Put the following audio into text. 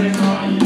Sing on